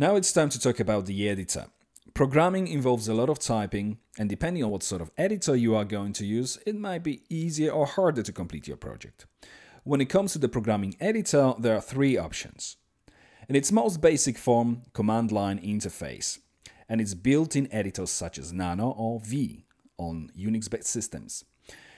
Now it's time to talk about the editor. Programming involves a lot of typing, and depending on what sort of editor you are going to use, it might be easier or harder to complete your project. When it comes to the programming editor, there are three options. In its most basic form, command line interface, and its built-in editors such as Nano or V on Unix-based systems.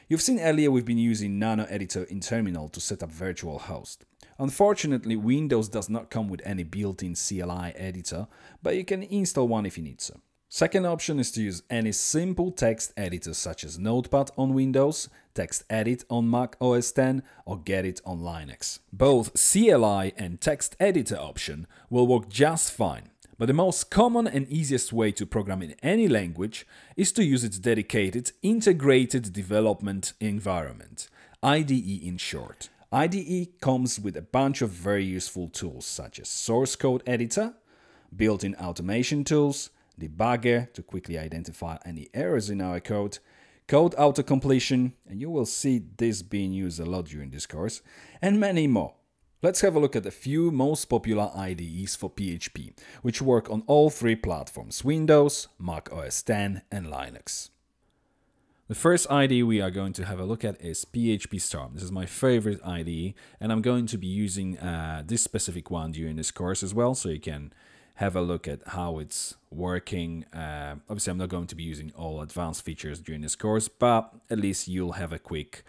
You've seen earlier we've been using Nano Editor in Terminal to set up virtual host. Unfortunately, Windows does not come with any built-in CLI editor, but you can install one if you need to. Second option is to use any simple text editor such as Notepad on Windows, TextEdit on Mac OS X, or Gedit on Linux. Both CLI and text editor option will work just fine, but the most common and easiest way to program in any language is to use its dedicated Integrated Development Environment, IDE in short. IDE comes with a bunch of very useful tools such as source code editor, built-in automation tools, debugger to quickly identify any errors in our code, code auto-completion, and you will see this being used a lot during this course, and many more. Let's have a look at a few most popular IDEs for PHP, which work on all three platforms Windows, Mac OS X, and Linux. The first IDE we are going to have a look at is PhpStorm. This is my favorite IDE, and I'm going to be using uh, this specific one during this course as well, so you can have a look at how it's working. Uh, obviously, I'm not going to be using all advanced features during this course, but at least you'll have a quick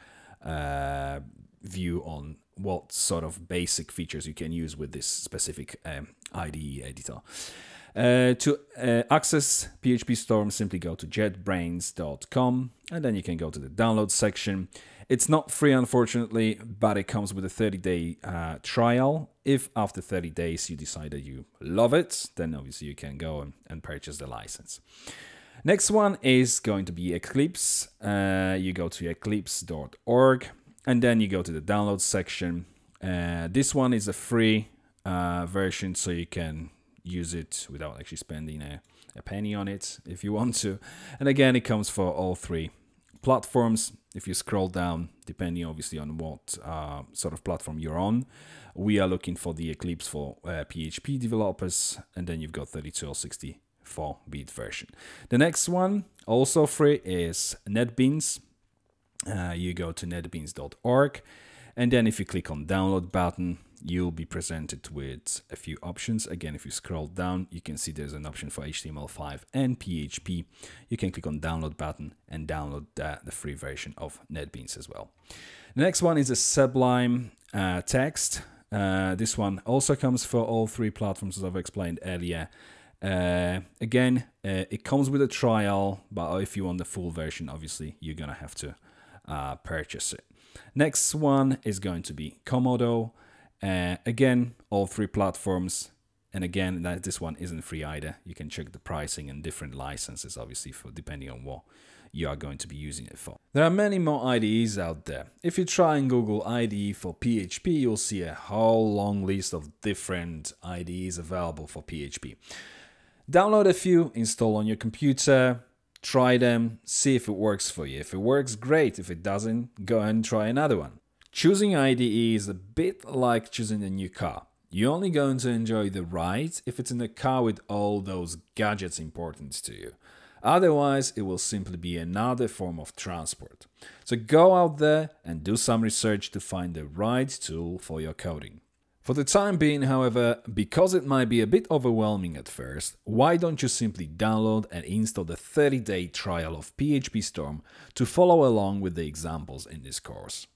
uh, view on what sort of basic features you can use with this specific um, IDE editor. Uh, to uh, access PhpStorm, simply go to jetbrains.com and then you can go to the download section. It's not free, unfortunately, but it comes with a 30 day uh, trial. If after 30 days you decide that you love it, then obviously you can go and, and purchase the license. Next one is going to be Eclipse. Uh, you go to eclipse.org and then you go to the download section. Uh, this one is a free version, so you can use it without actually spending a, a penny on it if you want to. And again, it comes for all three platforms. If you scroll down, depending obviously on what uh, sort of platform you're on, we are looking for the Eclipse for uh, PHP developers, and then you've got 32 or 64 bit version. The next one, also free, is NetBeans uh, you go to netbeans.org and then if you click on download button you'll be presented with a few options. Again if you scroll down you can see there's an option for html5 and php you can click on download button and download the, free version of netbeans as well. The next one is a sublime uh, text. Uh, this one also comes for all three platforms as i've explained earlier. Uh, again uh, it comes with a trial but if you want the full version obviously you're gonna have to uh, purchase it. Next one is going to be Komodo. Uh, again, all three platforms. And again, that this one isn't free either. You can check the pricing and different licenses, obviously, for depending on what you are going to be using it for. There are many more IDEs out there. If you try and Google IDE for PHP, you'll see a whole long list of different IDEs available for PHP. Download a few, install on your computer, Try them, see if it works for you. If it works, great. If it doesn't, go and try another one. Choosing IDE is a bit like choosing a new car. You're only going to enjoy the ride if it's in a car with all those gadgets important to you. Otherwise, it will simply be another form of transport. So go out there and do some research to find the right tool for your coding. For the time being, however, because it might be a bit overwhelming at first, why don't you simply download and install the 30-day trial of PhpStorm to follow along with the examples in this course.